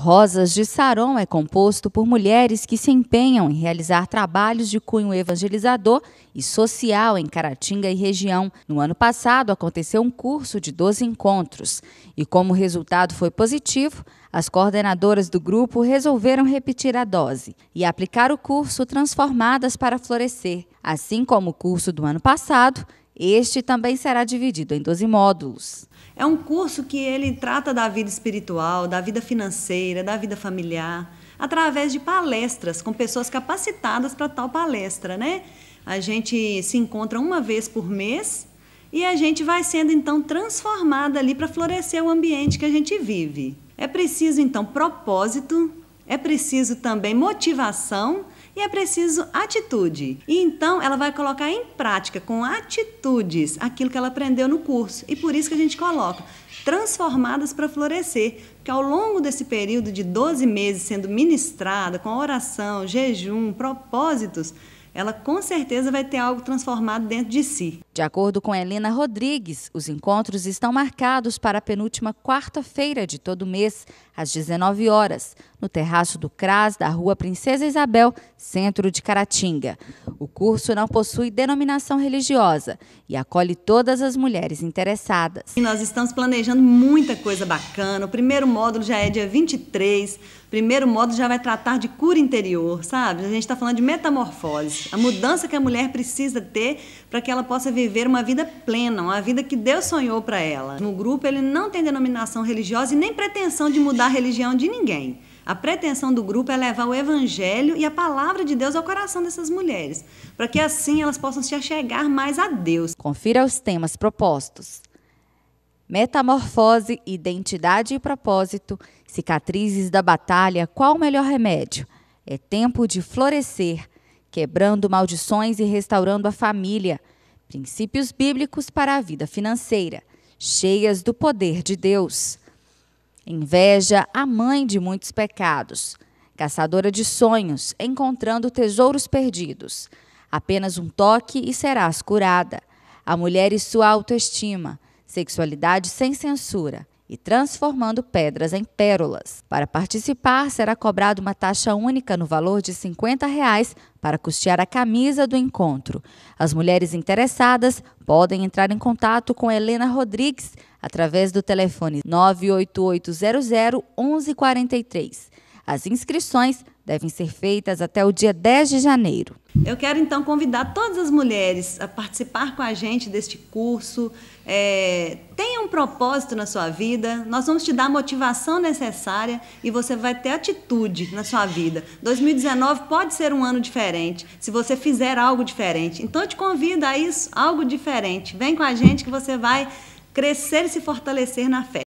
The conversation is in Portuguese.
Rosas de Saron é composto por mulheres que se empenham em realizar trabalhos de cunho evangelizador e social em Caratinga e região. No ano passado, aconteceu um curso de 12 encontros e, como o resultado foi positivo, as coordenadoras do grupo resolveram repetir a dose e aplicar o curso Transformadas para Florescer. Assim como o curso do ano passado, este também será dividido em 12 módulos. É um curso que ele trata da vida espiritual, da vida financeira, da vida familiar, através de palestras com pessoas capacitadas para tal palestra, né? A gente se encontra uma vez por mês e a gente vai sendo então transformada ali para florescer o ambiente que a gente vive. É preciso então propósito, é preciso também motivação e é preciso atitude. E então ela vai colocar em prática, com atitudes, aquilo que ela aprendeu no curso. E por isso que a gente coloca transformadas para florescer, porque ao longo desse período de 12 meses sendo ministrada, com oração, jejum, propósitos, ela com certeza vai ter algo transformado dentro de si. De acordo com Helena Rodrigues, os encontros estão marcados para a penúltima quarta-feira de todo mês, às 19 horas, no terraço do CRAS da Rua Princesa Isabel, centro de Caratinga. O curso não possui denominação religiosa e acolhe todas as mulheres interessadas. E nós estamos planejando muita coisa bacana. O primeiro módulo já é dia 23. O primeiro módulo já vai tratar de cura interior, sabe? A gente está falando de metamorfose, a mudança que a mulher precisa ter para que ela possa viver uma vida plena, uma vida que Deus sonhou para ela. No grupo ele não tem denominação religiosa e nem pretensão de mudar a religião de ninguém. A pretensão do grupo é levar o evangelho e a palavra de Deus ao coração dessas mulheres, para que assim elas possam se achegar mais a Deus. Confira os temas propostos. Metamorfose, identidade e propósito, cicatrizes da batalha, qual o melhor remédio? É tempo de florescer, quebrando maldições e restaurando a família. Princípios bíblicos para a vida financeira, cheias do poder de Deus. Inveja, a mãe de muitos pecados. Caçadora de sonhos, encontrando tesouros perdidos. Apenas um toque e serás curada. A mulher e sua autoestima. Sexualidade sem censura e transformando pedras em pérolas. Para participar, será cobrada uma taxa única no valor de 50 reais para custear a camisa do encontro. As mulheres interessadas podem entrar em contato com Helena Rodrigues através do telefone 98800 1143. As inscrições devem ser feitas até o dia 10 de janeiro. Eu quero então convidar todas as mulheres a participar com a gente deste curso. É, tenha um propósito na sua vida, nós vamos te dar a motivação necessária e você vai ter atitude na sua vida. 2019 pode ser um ano diferente, se você fizer algo diferente. Então eu te convido a isso, algo diferente. Vem com a gente que você vai crescer e se fortalecer na fé.